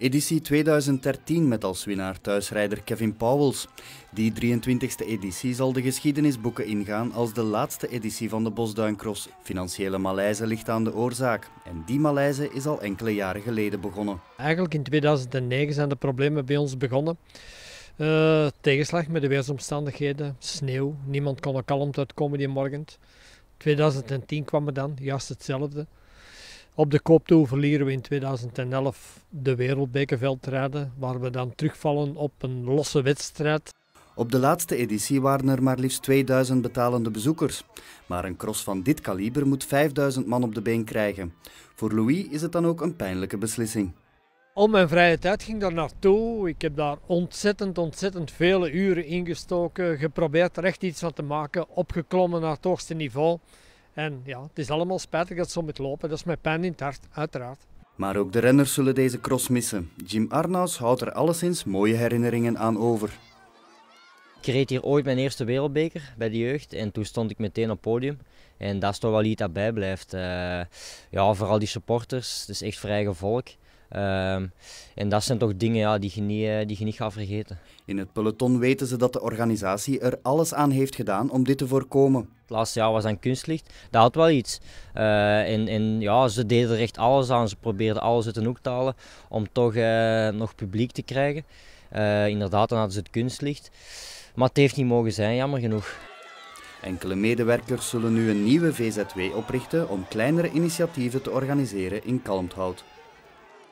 Editie 2013 met als winnaar thuisrijder Kevin Powels. Die 23e editie zal de geschiedenisboeken ingaan als de laatste editie van de Bosduincross. Financiële malaise ligt aan de oorzaak en die malaise is al enkele jaren geleden begonnen. Eigenlijk in 2009 zijn de problemen bij ons begonnen. Uh, tegenslag met de weersomstandigheden, sneeuw, niemand kon er kalm uitkomen die morgen. 2010 kwam er dan, juist hetzelfde. Op de koop toe verlieren we in 2011 de wereldbekerveldrijden, waar we dan terugvallen op een losse wedstrijd. Op de laatste editie waren er maar liefst 2000 betalende bezoekers. Maar een cross van dit kaliber moet 5000 man op de been krijgen. Voor Louis is het dan ook een pijnlijke beslissing. Al mijn vrije tijd ging daar naartoe. Ik heb daar ontzettend, ontzettend vele uren ingestoken. Geprobeerd er echt iets van te maken. Opgeklommen naar het hoogste niveau. En ja, het is allemaal spijtig dat zo moet lopen. Dat is mijn pijn in het hart, uiteraard. Maar ook de renners zullen deze cross missen. Jim Arnaus houdt er alleszins mooie herinneringen aan over. Ik reed hier ooit mijn eerste wereldbeker bij de jeugd en toen stond ik meteen op podium. En dat is toch wel iets dat bijblijft. Uh, ja, vooral die supporters, het is echt vrij volk. Ehm, en dat zijn toch dingen ja, die, je niet, eh, die je niet gaat vergeten. In het peloton weten ze dat de organisatie er alles aan heeft gedaan om dit te voorkomen. Het laatste jaar was aan kunstlicht, dat had wel iets. Uh, en, ja, ze deden er echt alles aan. Ze probeerden alles uit de hoek te halen om toch uh, nog publiek te krijgen. inderdaad, dan hadden ze het kunstlicht. Maar het heeft niet mogen zijn, jammer genoeg. Enkele medewerkers zullen nu een nieuwe VZW oprichten om kleinere initiatieven te organiseren in Kalmthout.